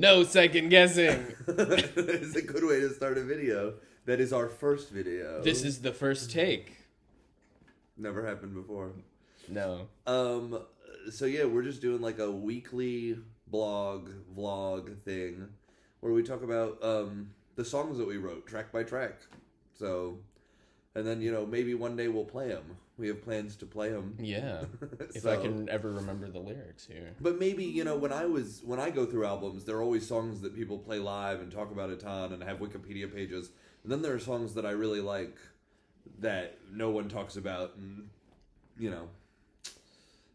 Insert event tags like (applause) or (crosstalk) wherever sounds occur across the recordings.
No second guessing. (laughs) it's a good way to start a video. That is our first video. this is the first take. never happened before. No. Um. So yeah, we're just doing like a weekly blog vlog thing, where we talk about um the songs that we wrote track by track. So, and then you know maybe one day we'll play them. We have plans to play them. Yeah. (laughs) If I can ever remember the lyrics here. But maybe you know when I was when I go through albums, there are always songs that people play live and talk about a ton and have Wikipedia pages. And then there are songs that I really like that no one talks about, and you know,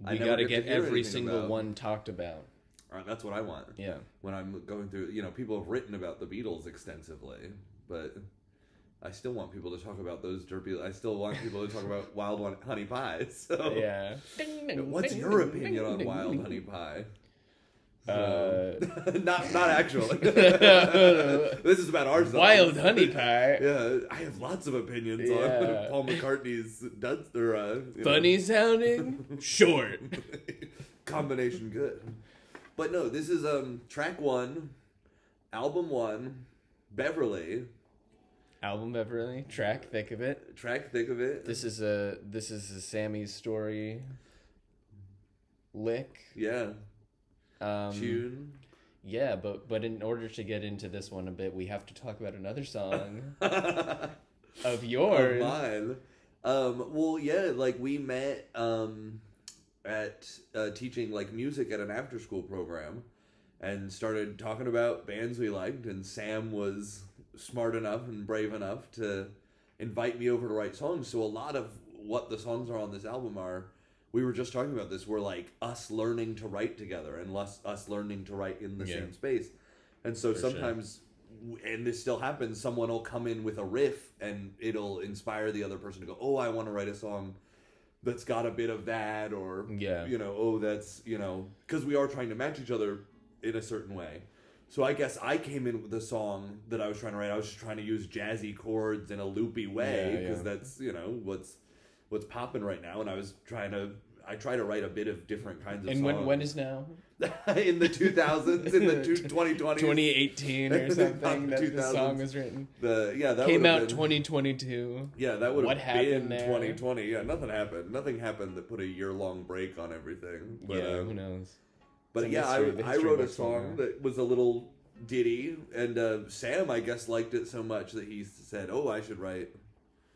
I We got to get to get hear every single about. one talked about. all right, that's what I want. Yeah. When I'm going through, you know, people have written about the Beatles extensively, but I still want people to talk about those derpy. I still want people to talk about Wild One Honey pies. (laughs) So Yeah. What's your opinion on Wild Honey Pie? Uh, (laughs) not not actually. (laughs) this is about our songs. Wild honey pie. Yeah, I have lots of opinions Yeah. on Paul McCartney's duds or uh, you know, Funny sounding. Short. combination good. But no, this is um track one, album one, Beverly, Album Beverly. Track. Thick of it. track thick of it. This is a this is a Sammy's story. Lick. yeah, Um, tune. Yeah, but but in order to get into this one a bit, we have to talk about another song (laughs) of of yours. mine. Um, well, yeah, like we met um, at uh, teaching like music at an after school program, and started talking about bands we liked. And Sam was smart enough and brave enough to invite me over to write songs. So a lot of what the songs are on this album are. We were just talking about this. We're like us learning to write together and less us learning to write in the Yeah. same space. And so For sure. sometimes and this still happens someone will come in with a riff and it'll inspire the other person to go oh i want to write a song that's got a bit of that or Yeah. you know oh that's you know because we are trying to match each other in a certain way so i guess i came in with a song that i was trying to write i was just trying to use jazzy chords in a loopy way because yeah. that's you know what's what's popping right now and i was trying to I try to write a bit of different kinds of And songs. when when is now? in the 2000s, in the two- 2020s, 2018 (laughs) (laughs) or something that the song was written. the yeah that Came out 2022. Yeah, that would What have been happened there? 2020. Yeah, nothing happened. Nothing happened that put a year long break on everything. But, yeah, uh, who knows? But It's a yeah, I, mystery. The I wrote a song that was a little ditty, and uh, Sam, I guess, liked it so much that he said, "Oh, I should write."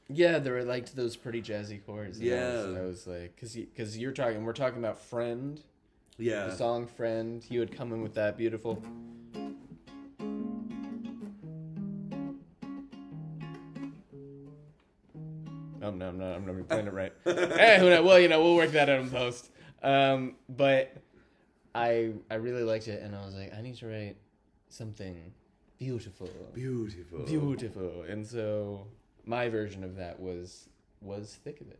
Yeah, there were like those pretty jazzy chords. and I was, Yeah. I was like, because because you're talking, we're talking about "Friend," Yeah, the song "Friend." You would come in with that beautiful. Oh no, I'm not. I'm not playing it right. (laughs) eh, who knows? Well, you know, we'll work that out in post. Um, but I I really liked it, and I was like, I need to write something beautiful, beautiful, beautiful, and so my version of that was was thick of it.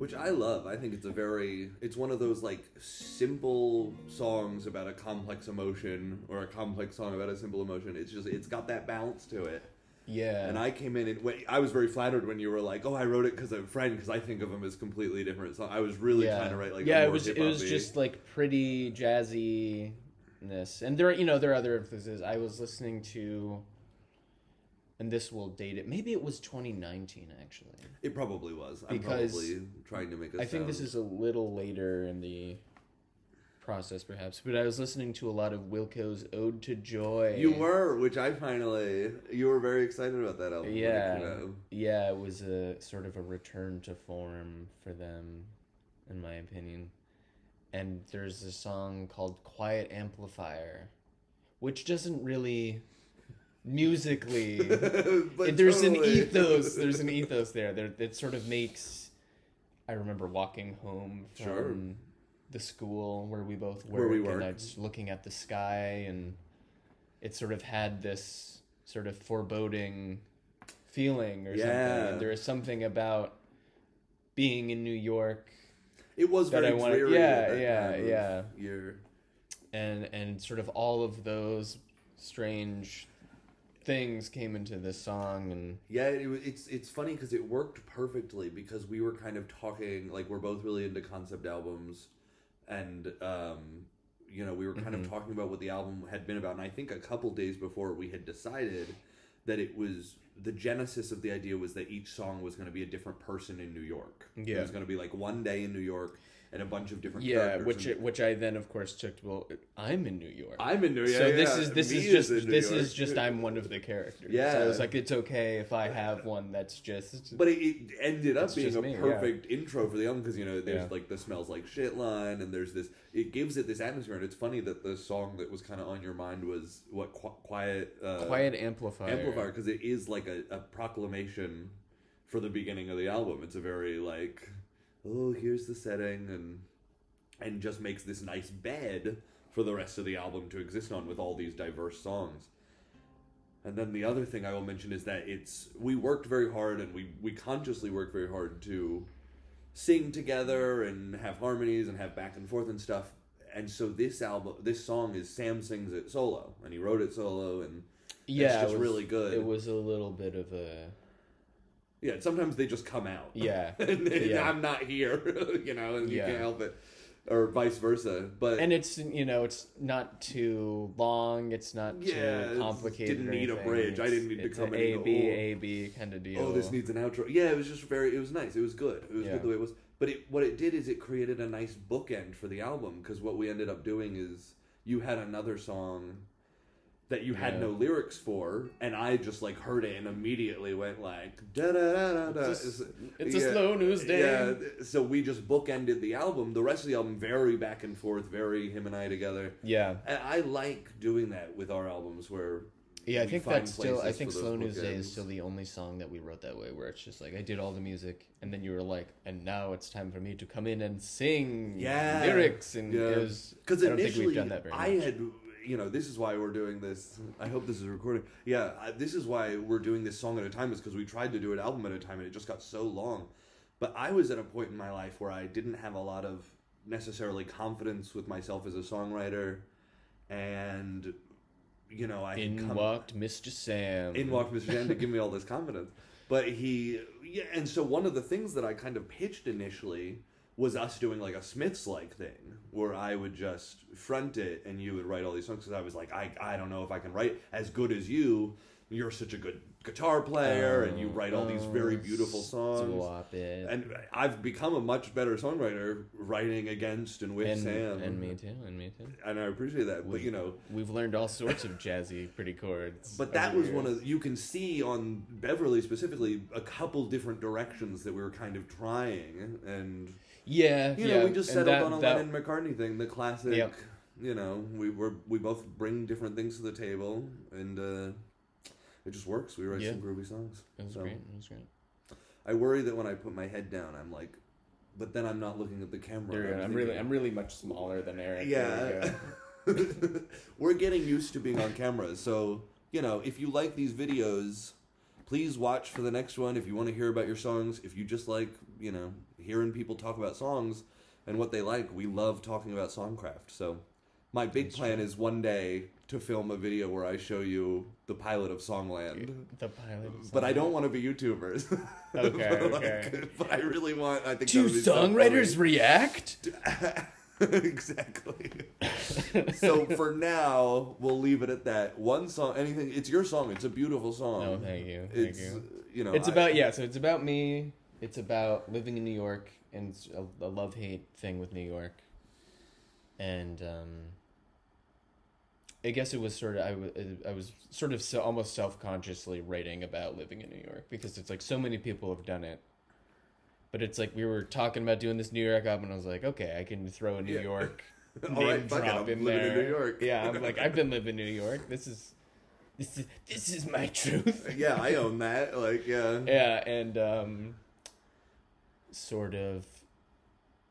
which I love. I think it's a very, it's one of those like simple songs about a complex emotion, or a complex song about a simple emotion. It's just, it's got that balance to it. Yeah, And I came in and wait, I was very flattered when you were like, "Oh, I wrote it because of a friend," because I think of him as completely different. So I was really yeah. trying to write like yeah, a it was it was just like pretty jazziness, and there are you know there are other influences. I was listening to, and this will date it. Maybe it was 2019 actually. It probably was. I'm Because probably trying to make a I think this is a little later in the process, perhaps. But I was listening to a lot of Wilco's "Ode to Joy." You were, which I finally. You were very excited about that album. Yeah. came out. Yeah, it was a sort of a return to form for them, in my opinion. And there's a song called Quiet Amplifier, which doesn't really musically. (laughs) But there's an ethos. There's an ethos there. There that sort of makes. I remember walking home from Sure. The school where we both work, Where we and work. I was looking at the sky, and it sort of had this sort of foreboding feeling or Yeah. something. And there is something about being in New York It was that very I wanted- dreary. yeah, yeah, yeah. Year. and and sort of all of those strange things came into this song, and Yeah, it, it's it's funny because it worked perfectly because we were kind of talking like we're both really into concept albums, and um, you know we were kind Mhm. of talking about what the album had been about, and I think a couple days before we had decided that it was the genesis of the idea was that each song was going to be a different person in New York. yeah. it was going to be like one day in New York and a bunch of different yeah, characters. which and- which I then of course took. Well, I'm in New York. I'm in New York. so yeah, this yeah. is this Me is just New this York. is just I'm one of the characters. Yeah. so it's like it's okay if I have one that's just. But it, it ended up being a me, yeah. perfect intro for the album because you know there's like the smells like shit line and there's this it gives it this atmosphere and it's funny that the song that was kind of on your mind was what Qu- quiet uh, Quiet amplifier. amplifier because it is like a, a proclamation for the beginning of the album. It's a very like oh here's the setting and and just makes this nice bed for the rest of the album to exist on with all these diverse songs. And then the other thing I will mention is that it's we worked very hard and we we consciously worked very hard to sing together and have harmonies and have back and forth and stuff. And so this album, this song is Sam sings it solo, and he wrote it solo, and Yeah, just it was, really good. It was a little bit of a yeah, sometimes they just come out. yeah, (laughs) and then Yeah. I'm not here, (laughs) you know, and you Yeah. can't help it, or vice versa. But and it's you know it's not too long. It's not Yeah, too complicated. didn't need a anything. bridge. I didn't need to it's come a in and A go, "Oh." A B kind of deal. oh, this needs an outro. Yeah, it was just very. It was nice. It was good. It was Yeah. good the way it was. But it, what it did is it created a nice bookend for the album because what we ended up doing is you had another song that you had Yeah. no lyrics for, and I just like heard it and immediately went like da da da da da. It's a, it's a slow news day. Yeah, so we just bookended the album. The rest of the album very back and forth, very him and I together. Yeah, And I like doing that with our albums where yeah. I think that's still. I think Slow News Day is still the only song that we wrote that way, where it's just like I did all the music, and then you were like, and now it's time for me to come in and sing Yeah. lyrics, and Yeah. Because think initially, we've done that very I had, you know, this is why we're doing this. I hope this is recording. Yeah, I, this is why we're doing this song at a time, is because we tried to do an album at a time and it just got so long. But I was at a point in my life where I didn't have a lot of necessarily confidence with myself as a songwriter, and you know, I In come- walked Mr. Sam. in walked Mr. Sam to give me all this confidence. But he, yeah, and so one of the things that I kind of pitched initially was us doing like a Smiths like thing where I would just front it and you would write all these songs because I was like, I, I don't know if I can write as good as you. You're such a good guitar player and you write all these very oh, beautiful songs. Swap it. And I've become a much better songwriter writing against and with and, Sam. and me too, and me too. And I appreciate that. But you know, We've learned all sorts of jazzy, pretty chords. But that was the one of you can see on Beverly specifically a couple different directions that we were kind of trying, and yeah, you yeah. know we just and settled that- on a that- Lennon McCartney thing, the classic. Yep. You know, we were we both bring different things to the table, and uh, it just works. We write Yeah. some groovy songs. It was So, great. It was great. I worry that when I put my head down, I'm like, but then I'm not looking at the camera. There you go. I'm really, I'm really much smaller than Eric. There you Yeah. go. (laughs) (laughs) We're getting used to being on camera. So, you know, if you like these videos, please watch for the next one. If you want to hear about your songs, if you just like, you know, hearing people talk about songs and what they like, we love talking about songcraft. So, my big That's plan true. is one day to film a video where I show you the pilot of Songland. The pilot. But I don't want to be YouTubers. (laughs) Okay, but, like, okay. but I really want. I think Do be so songwriters react? (laughs) exactly. (laughs) so for now, we'll leave it at that. One song, anything. It's your song. It's a beautiful song. No, thank you. Thank It's you. you know. It's I- about yeah. So it's about me. It's about living in New York and it's a, a love hate thing with New York. And um, I guess it was sort of I was sort of so, almost self consciously writing about living in New York because it's like so many people have done it. But it's like we were talking about doing this New York album, and I was like, okay, I can throw a New Yeah. York (laughs) All name right, fuck it, drop I'm in there. in New York. Yeah, I'm like I've been (laughs) living in New York. This is this is this is my truth. Yeah, I own that. Like, yeah. (laughs) yeah and um sort of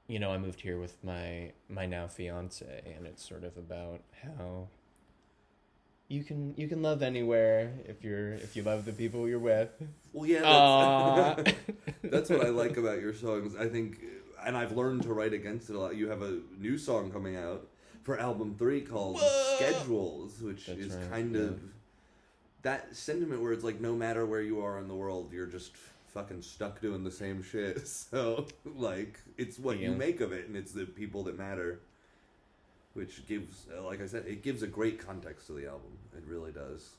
you know i moved here with my my now fiance and it's sort of about how you can you can love anywhere if you're if you love the people you're with Well, yeah. That's, (laughs) that's what I like about your songs. I think, and I've learned to write against it a lot. You have a new song coming out for album three called Whoa. Schedules, which That's is right, kind yeah. of that sentiment where it's like no matter where you are in the world, you're just fucking stuck doing the same shit. (laughs) So like it's what you make of it, and it's the people that matter. Which gives, uh, like I said, it gives a great context to the album. It really does.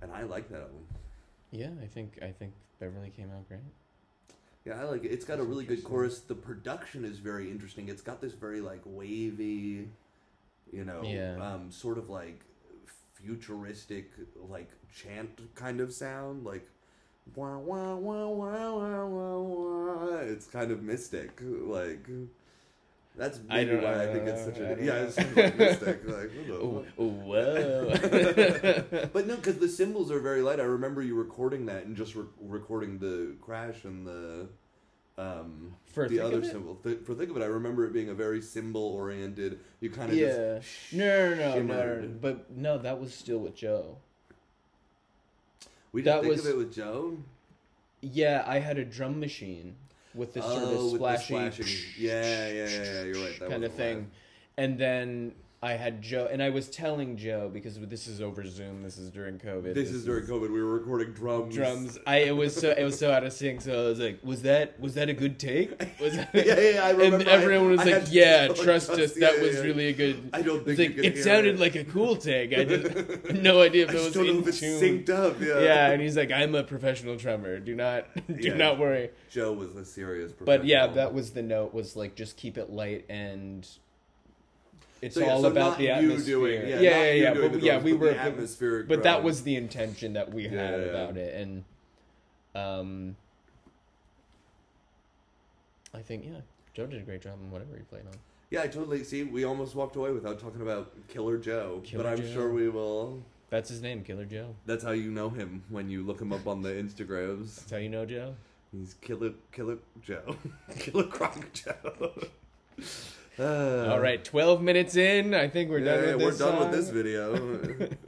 And I like that album. Yeah, I think I think Beverly came out great. Yeah, I like it. It's got a really good chorus. The production is very interesting. It's got this very like wavy, you know, Yeah. um, sort of like futuristic like chant kind of sound, like wah wah wah wah wah wah wah. It's kind of mystic, like. That's I maybe don't why I think it's such a yeah, know. it's of like mystic. (laughs) Like, Oh, fuck? whoa. (laughs) But no, because the cymbals are very light. I remember you recording that and just re- recording the crash and the um For the other cymbal. Th- for thick of it, I remember it being a very cymbal oriented. You kind of yeah. just No, no, no, no, no. But no, that was still with Joe. We that think was- of it with Joe. Yeah, I had a drum machine with this sort Oh, of with the splashy, splashing. Yeah, yeah, yeah, yeah. You're right. That kind of thing. And then I had Joe, and I was telling Joe because this is over Zoom. This is during COVID. This is during COVID. We were recording drums. drums. I it was so it was so out of sync. So I was like, "Was that was that a good take?" Was that (laughs) Yeah, yeah, yeah, I remember. and everyone was I- I like, to "Yeah, like, trust us. yeah, That was yeah. really a good." I don't think like it sounded it. like a cool take. I just no idea if it was in tune. synced up. Yeah. (laughs) Yeah, and he's like, "I'm a professional drummer. Do not (laughs) do Yeah. not worry." Joe was a serious. But yeah, that was the note. Was like just keep it light and. It's So, yeah, all so about the atmosphere. doing- yeah, yeah, yeah, you yeah. doing But yeah, we but were. the but- atmospheric but that was the intention that we had Yeah, yeah. about it, and um, I think yeah, Joe did a great job on whatever he played on. Yeah, I totally see. We almost walked away without talking about Killer Joe, Killer but I'm Joe. sure we will. That's his name, Killer Joe. That's how you know him when you look him up on the Instagrams. That's how you know Joe. He's Killer Killer Joe, (laughs) Killer Croc Joe. Uh, All right, twelve minutes in. I think we're done yeah, with we're this. done with this video.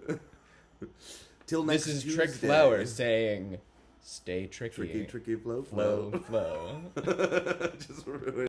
(laughs) (laughs) Till next This is Tuesday. Trick Flower saying, "Stay tricky, Tricky, tricky flow, flow, flow. flow." (laughs) Just ruined